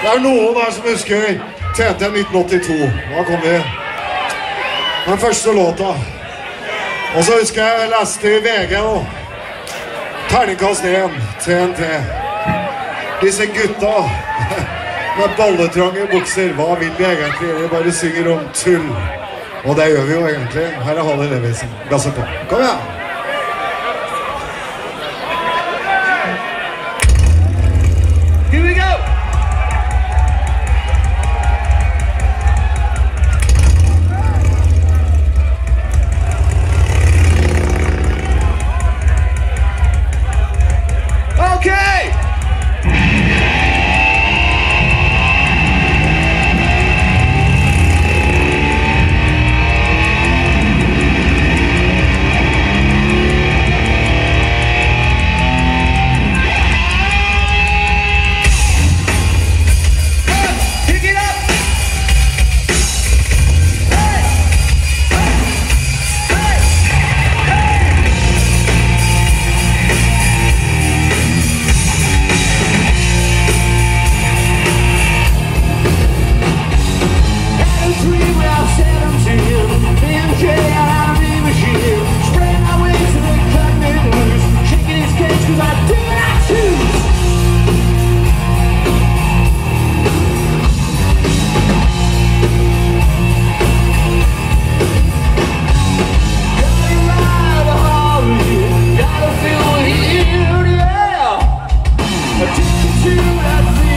Det er noen her som husker TT 1982. Da kom vi. Den første låta. Og så husker jeg jeg leste i VG nå. Terningkast 1, TNT. Disse gutta med balletrange bukser, hva vil de egentlig? De bare synger om tull. Og det gjør vi jo egentlig. Her er Halle Levisen. Gasser på. Kom igjen! you at sea.